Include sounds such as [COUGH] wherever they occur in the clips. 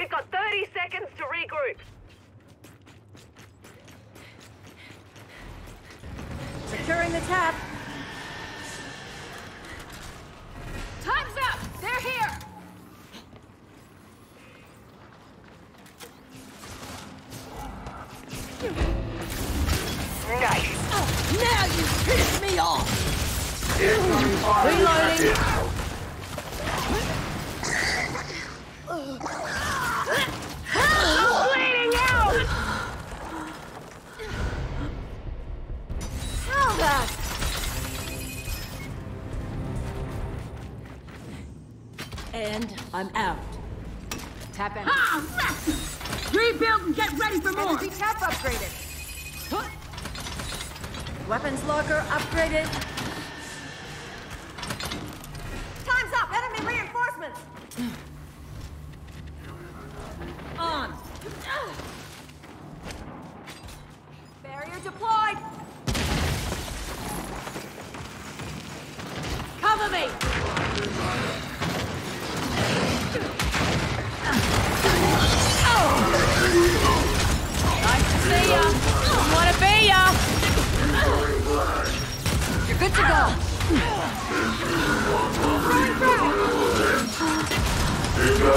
We've got 30 seconds to regroup. Securing the tap. And I'm out. Tap in. Ah, Rebuild and get ready for more! Energy tap upgraded. Weapons locker upgraded.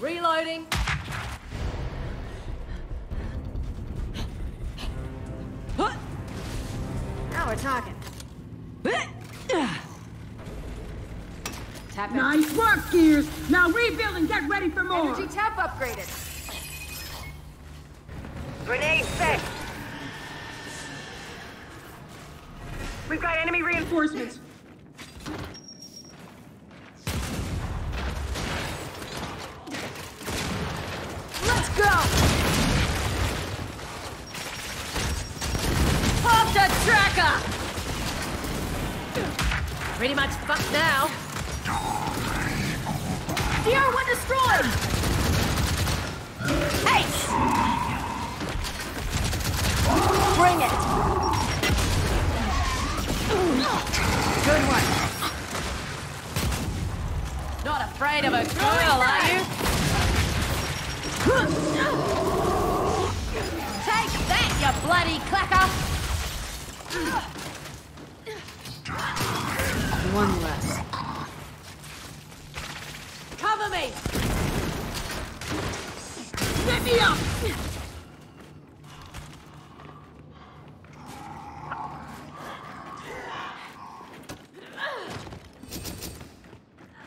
Reloading. Now we're talking. Tap in. Nice work, Gears! Now rebuild and get ready for more! Energy tap upgraded. Grenade set. We've got enemy reinforcements. Pretty much fucked now. DR1 destroyed! Ace! Bring it! Good one. Not afraid of a girl, are you? Take that, you bloody clacker! One less. Cover me! Get me up!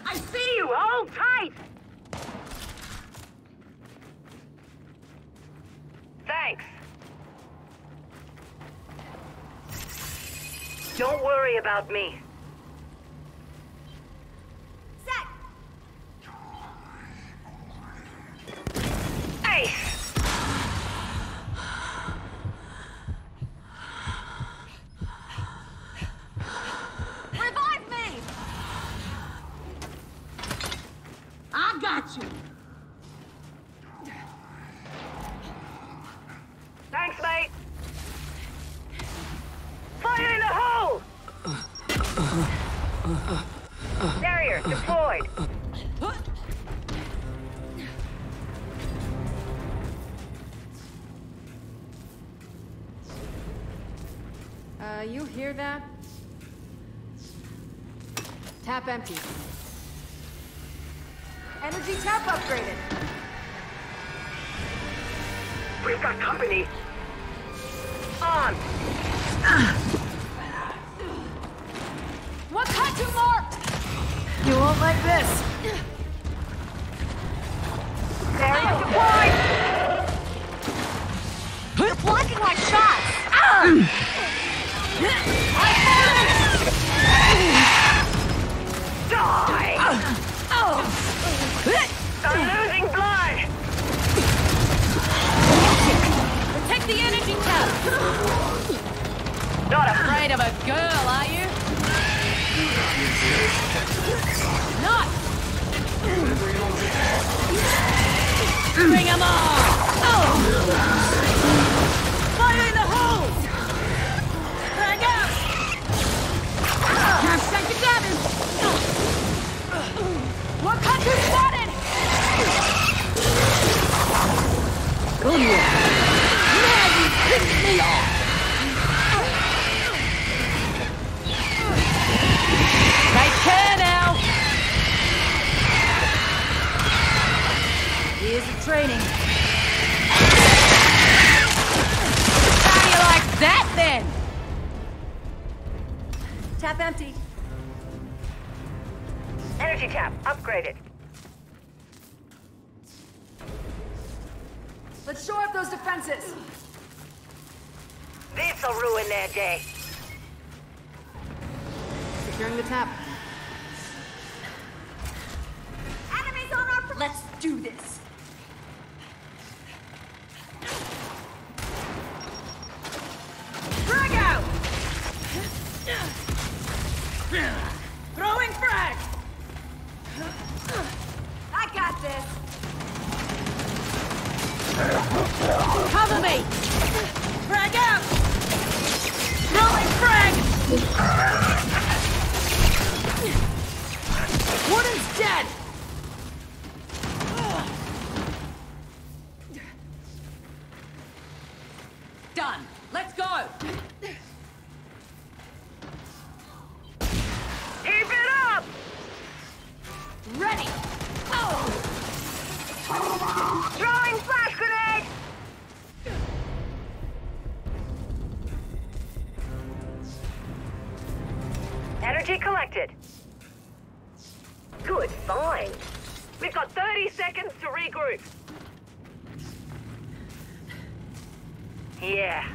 I see you. Hold tight. Thanks. Don't worry about me. Uh, you hear that? Tap empty. Energy tap upgraded. We've got company. On. Wakatu marked! You won't like this. Barrier deployed. You're blocking my shots! Die. I'm losing blood. Protect the energy tap. Not afraid of a girl, are you? Not. Bring 'em on! Oh! Let's shore up those defenses. This'll ruin their day. Securing the tap. Enemies on our... Let's do this. Me! Frag out! Throwing frag! Energy collected. Good find. We've got 30 seconds to regroup. Yeah,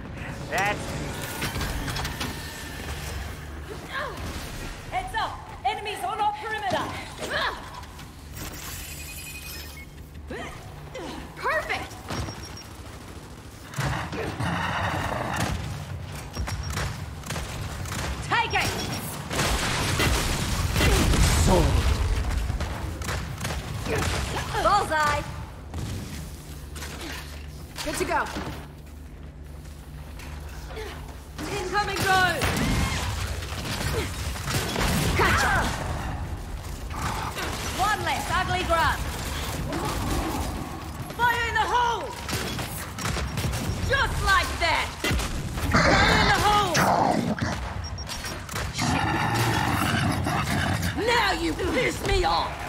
that's [GASPS] Heads up! Enemies on our perimeter! [GASPS] Perfect! Bullseye! Good to go. Incoming drone! Gotcha! One less ugly grunt! Fire in the hole! Just like that! Fire in the hole! Now you piss me off!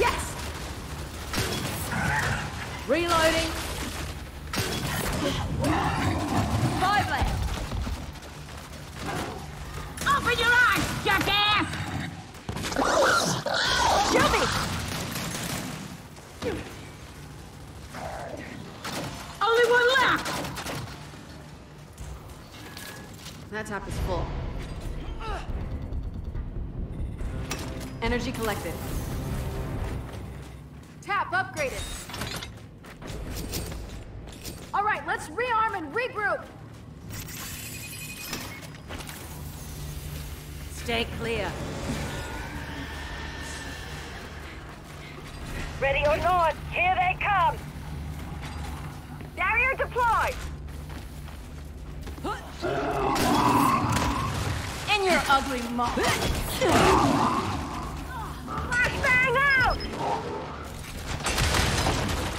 Yes! Reloading. Five left. Open your eyes, jackass! Me! Only one left! That tap is full. Energy collected. Right, let's rearm and regroup. Stay clear. ready or not. Here they come. Barrier deployed. In your ugly mouth. Flashbang out.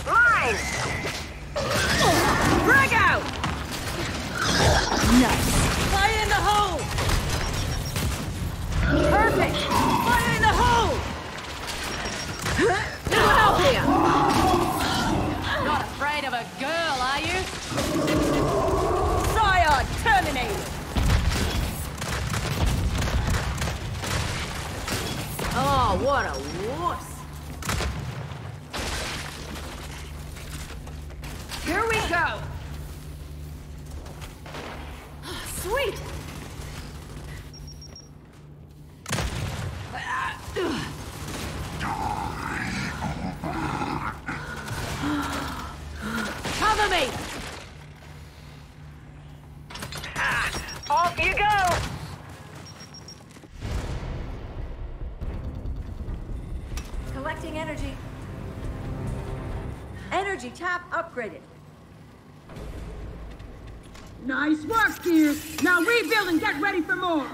Line. Frag out! Nice. Cover me! Off you go! Collecting energy. Energy tap upgraded. Nice work, dear. Now rebuild and get ready for more.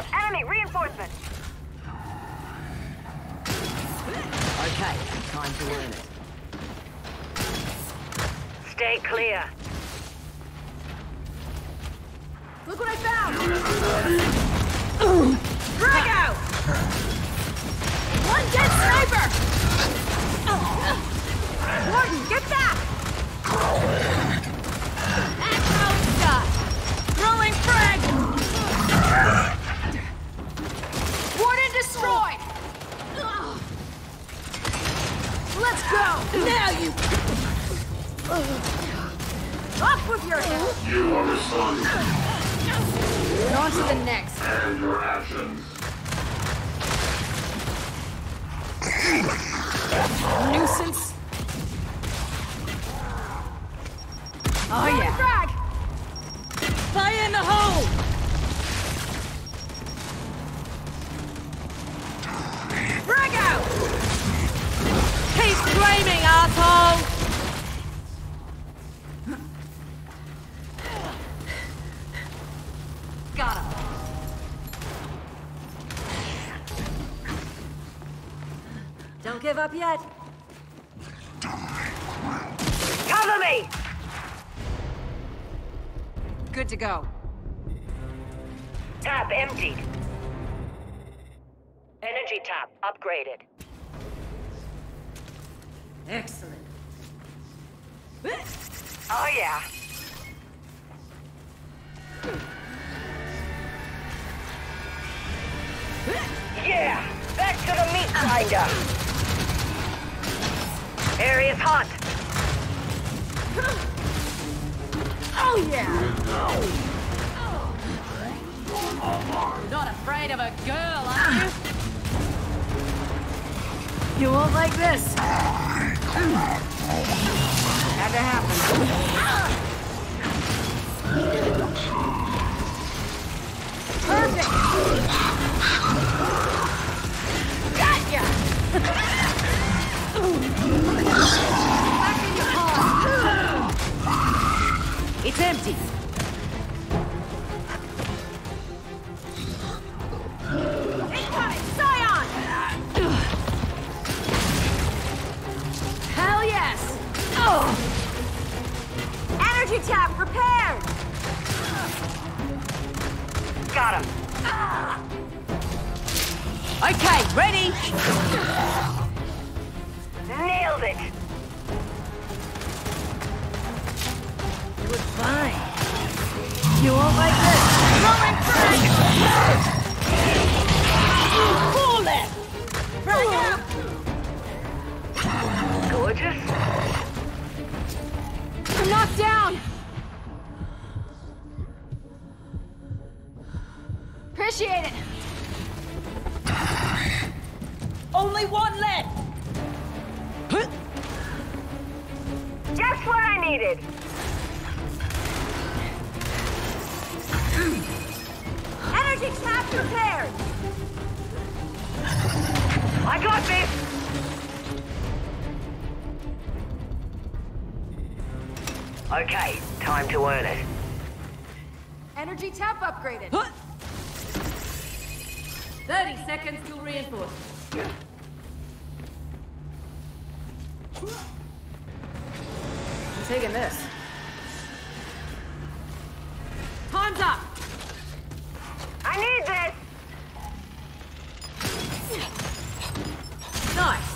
Time's up! Enemy reinforcement! Okay, time to earn it. Stay clear. Look what I found! Frag out! One dead sniper! Warden, get back! Destroyed! Let's go! Now you... Off with your head! You are responsible And on to the next. and your actions. Nuisance. Oh yeah. Frag! Fire in the hole! Out! Keep screaming, asshole! Don't give up yet. Cover me! Good to go. Tap emptied. Upgraded. Excellent. Oh yeah. Yeah! Back to the meat grinder! Area's hot! Oh yeah! Not afraid of a girl, are you? You won't like this. Had to happen. Perfect! You won't like this. Throwing frag! Pull it! Frag out! Gorgeous? I'm knocked down! Appreciate it! Only one left! Just what I needed! Energy tap repaired! I got this! Okay, time to earn it. Energy tap upgraded. 30 seconds to reinforce. I'm taking this. Nice!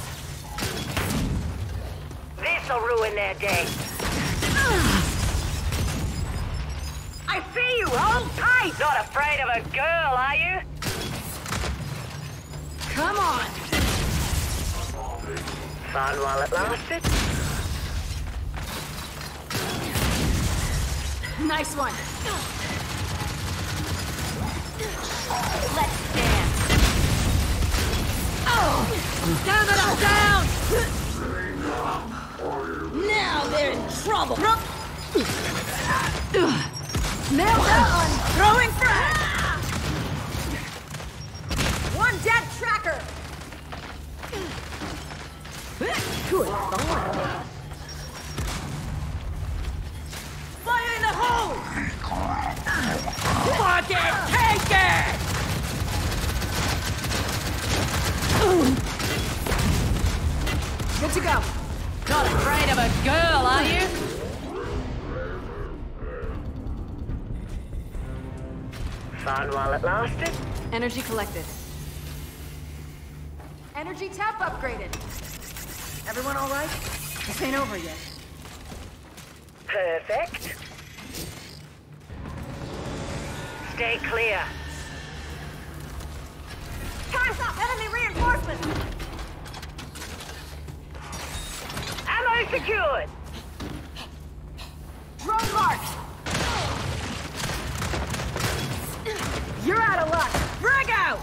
This'll ruin their day. I see you! Hold tight! Not afraid of a girl, are you? Come on! Fun while it lasted. Nice one! Let's dance. It, I'm down! Now they're in trouble! Nailed that one! Throwing frag! One dead tracker. Good lord! To go. Not afraid of a girl, are you? Fun while it lasted. Energy collected. Energy tap upgraded. Everyone all right? This ain't over yet. Perfect. Stay clear. Time's up. Enemy reinforcements. Fire secured! Drone marked! You're out of luck! Frag out!